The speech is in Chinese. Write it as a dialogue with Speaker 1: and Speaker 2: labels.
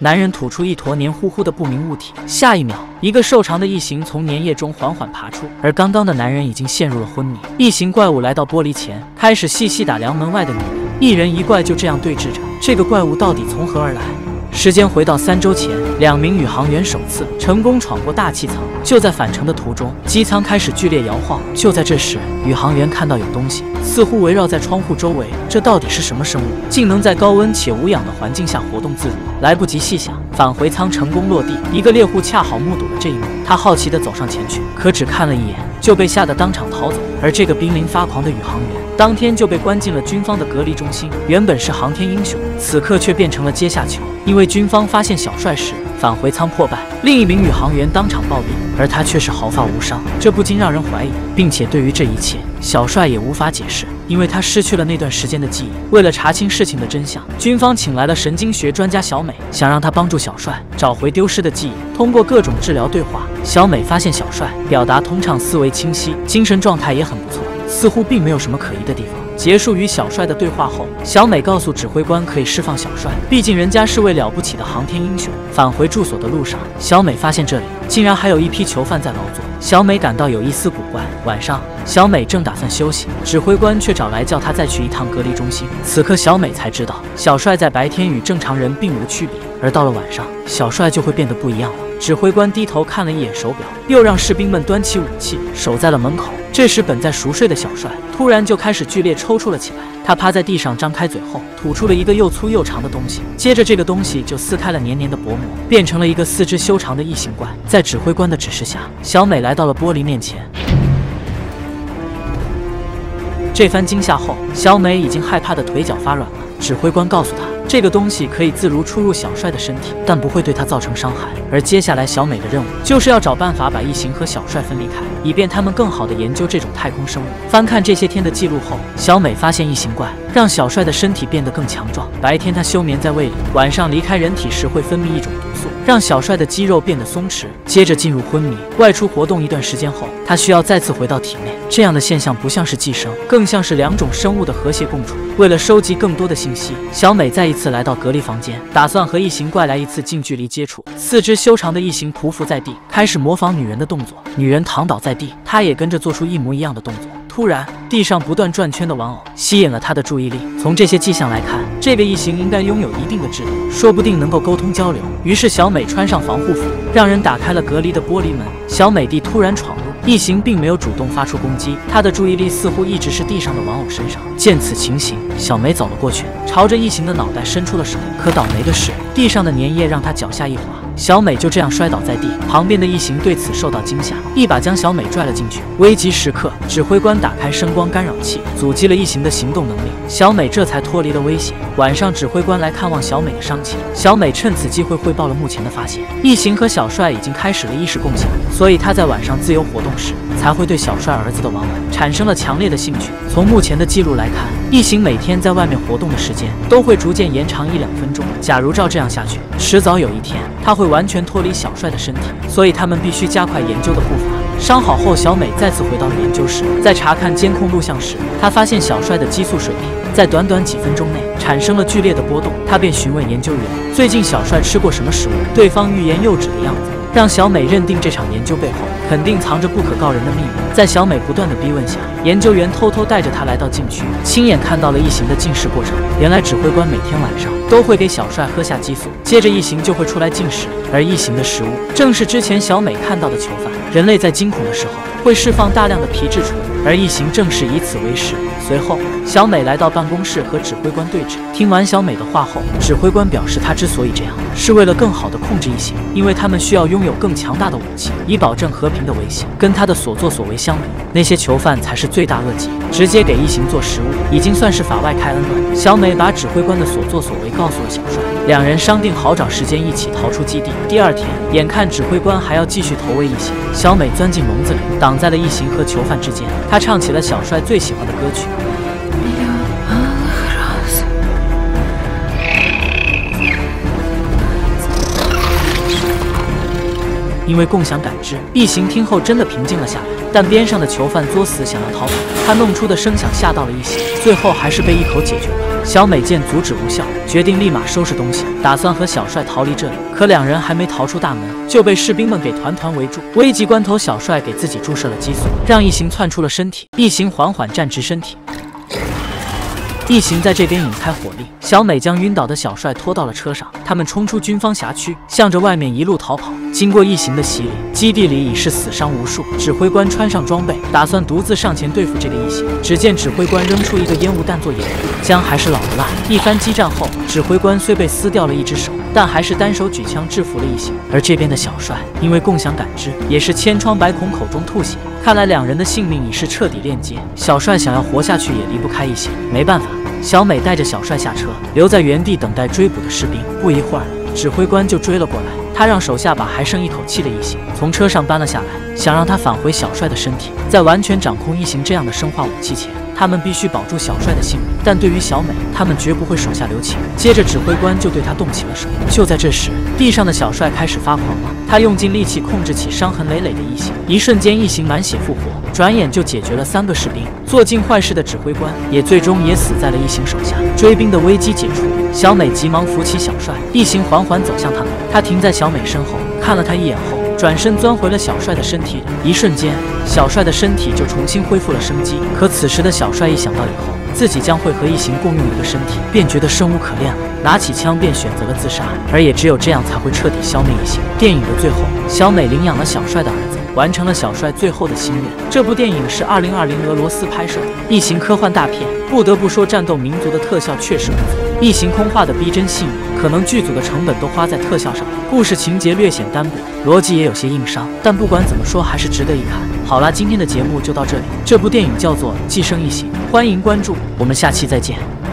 Speaker 1: 男人吐出一坨黏糊糊的不明物体，下一秒，一个瘦长的异形从粘液中缓缓爬出，而刚刚的男人已经陷入了昏迷。异形怪物来到玻璃前，开始细细打量门外的女人。一人一怪就这样对峙着，这个怪物到底从何而来？时间回到三周前，两名宇航员首次成功闯过大气层。就在返程的途中，机舱开始剧烈摇晃。就在这时，宇航员看到有东西似乎围绕在窗户周围，这到底是什么生物？竟能在高温且无氧的环境下活动自如？来不及细想，返回舱成功落地。一个猎户恰好目睹了这一幕，他好奇地走上前去，可只看了一眼就被吓得当场逃走。而这个濒临发狂的宇航员，当天就被关进了军方的隔离中心。原本是航天英雄，此刻却变成了阶下囚。因为军方发现小帅时返回舱破败，另一名宇航员当场暴毙，而他却是毫发无伤，这不禁让人怀疑，并且对于这一切，小帅也无法解释，因为他失去了那段时间的记忆。为了查清事情的真相，军方请来了神经学专家小美，想让他帮助小帅找回丢失的记忆。通过各种治疗对话，小美发现小帅表达通畅，思维清晰，精神状态也很不错，似乎并没有什么可疑的地方。结束与小帅的对话后，小美告诉指挥官可以释放小帅，毕竟人家是位了不起的航天英雄。返回住所的路上，小美发现这里竟然还有一批囚犯在劳作，小美感到有一丝古怪。晚上，小美正打算休息，指挥官却找来叫她再去一趟隔离中心。此刻，小美才知道小帅在白天与正常人并无区别，而到了晚上，小帅就会变得不一样了。指挥官低头看了一眼手表，又让士兵们端起武器守在了门口。这时，本在熟睡的小帅突然就开始剧烈抽搐了起来。他趴在地上，张开嘴后吐出了一个又粗又长的东西，接着这个东西就撕开了黏黏的薄膜，变成了一个四肢修长的异形怪。在指挥官的指示下，小美来到了玻璃面前。这番惊吓后，小美已经害怕的腿脚发软了。指挥官告诉她。这个东西可以自如出入小帅的身体，但不会对他造成伤害。而接下来小美的任务就是要找办法把异形和小帅分离开，以便他们更好的研究这种太空生物。翻看这些天的记录后，小美发现异形怪让小帅的身体变得更强壮。白天他休眠在胃里，晚上离开人体时会分泌一种毒，让小帅的肌肉变得松弛，接着进入昏迷。外出活动一段时间后，他需要再次回到体内。这样的现象不像是寄生，更像是两种生物的和谐共处。为了收集更多的信息，小美再一次来到隔离房间，打算和异形怪来一次近距离接触。四肢修长的异形匍匐在地，开始模仿女人的动作。女人躺倒在地，她也跟着做出一模一样的动作。突然，地上不断转圈的玩偶吸引了他的注意力。从这些迹象来看，这个异形应该拥有一定的智力，说不定能够沟通交流。于是，小美穿上防护服，让人打开了隔离的玻璃门。小美弟突然闯入。异形并没有主动发出攻击，他的注意力似乎一直是地上的玩偶身上。见此情形，小梅走了过去，朝着异形的脑袋伸出了手。可倒霉的是，地上的粘液让她脚下一滑，小美就这样摔倒在地。旁边的异形对此受到惊吓，一把将小美拽了进去。危急时刻，指挥官打开声光干扰器，阻击了异形的行动能力，小美这才脱离了危险。晚上，指挥官来看望小美的伤情，小美趁此机会汇报了目前的发现：异形和小帅已经开始了意识共享，所以他在晚上自由活动。时才会对小帅儿子的玩偶产生了强烈的兴趣。从目前的记录来看，异形每天在外面活动的时间都会逐渐延长一两分钟。假如照这样下去，迟早有一天他会完全脱离小帅的身体。所以他们必须加快研究的步伐。伤好后，小美再次回到了研究室，在查看监控录像时，她发现小帅的激素水平在短短几分钟内产生了剧烈的波动。她便询问研究员，最近小帅吃过什么食物？对方欲言又止的样子。让小美认定这场研究背后肯定藏着不可告人的秘密。在小美不断的逼问下，研究员偷偷带着他来到禁区，亲眼看到了异形的进食过程。原来指挥官每天晚上都会给小帅喝下激素，接着异形就会出来进食，而异形的食物正是之前小美看到的囚犯。人类在惊恐的时候会释放大量的皮质醇，而异形正是以此为食。随后，小美来到办公室和指挥官对峙。听完小美的话后，指挥官表示，他之所以这样，是为了更好的控制异形，因为他们需要拥有更强大的武器，以保证和平的维系。跟他的所作所为相比，那些囚犯才是罪大恶极。直接给异形做食物，已经算是法外开恩了。小美把指挥官的所作所为告诉了小帅，两人商定好找时间一起逃出基地。第二天，眼看指挥官还要继续投喂异形，小美钻进笼子里，挡在了异形和囚犯之间。她唱起了小帅最喜欢的歌曲。因为共享感知，异形听后真的平静了下来。但边上的囚犯作死想要逃跑，他弄出的声响吓到了异形，最后还是被一口解决了。小美见阻止无效，决定立马收拾东西，打算和小帅逃离这里。可两人还没逃出大门，就被士兵们给团团围住。危急关头，小帅给自己注射了激素，让异形窜出了身体。异形缓缓站直身体。异形在这边引开火力，小美将晕倒的小帅拖到了车上。他们冲出军方辖区，向着外面一路逃跑。经过异形的洗礼，基地里已是死伤无数。指挥官穿上装备，打算独自上前对付这个异形。只见指挥官扔出一个烟雾弹做掩护，姜还是老的辣。一番激战后，指挥官虽被撕掉了一只手，但还是单手举枪制服了异形。而这边的小帅因为共享感知，也是千疮百孔，口中吐血。看来两人的性命已是彻底链接。小帅想要活下去，也离不开异形。没办法。小美带着小帅下车，留在原地等待追捕的士兵。不一会儿，指挥官就追了过来。他让手下把还剩一口气的异形从车上搬了下来，想让他返回小帅的身体。在完全掌控异形这样的生化武器前，他们必须保住小帅的性命。但对于小美，他们绝不会手下留情。接着，指挥官就对他动起了手。就在这时，地上的小帅开始发狂了。他用尽力气控制起伤痕累累的异形，一瞬间，异形满血复活。转眼就解决了三个士兵，做尽坏事的指挥官也最终也死在了异形手下。追兵的危机解除，小美急忙扶起小帅，异形缓缓走向他们。他停在小美身后，看了他一眼后，转身钻回了小帅的身体里。一瞬间，小帅的身体就重新恢复了生机。可此时的小帅一想到以后自己将会和异形共用一个身体，便觉得生无可恋了，拿起枪便选择了自杀。而也只有这样才会彻底消灭异形。电影的最后，小美领养了小帅的儿子。完成了小帅最后的心愿。这部电影是二零二零俄罗斯拍摄的异形科幻大片，不得不说战斗民族的特效确实不错。异形空化的逼真细腻，可能剧组的成本都花在特效上了。故事情节略显单薄，逻辑也有些硬伤，但不管怎么说，还是值得一看。好啦，今天的节目就到这里。这部电影叫做《寄生异形》，欢迎关注，我们下期再见。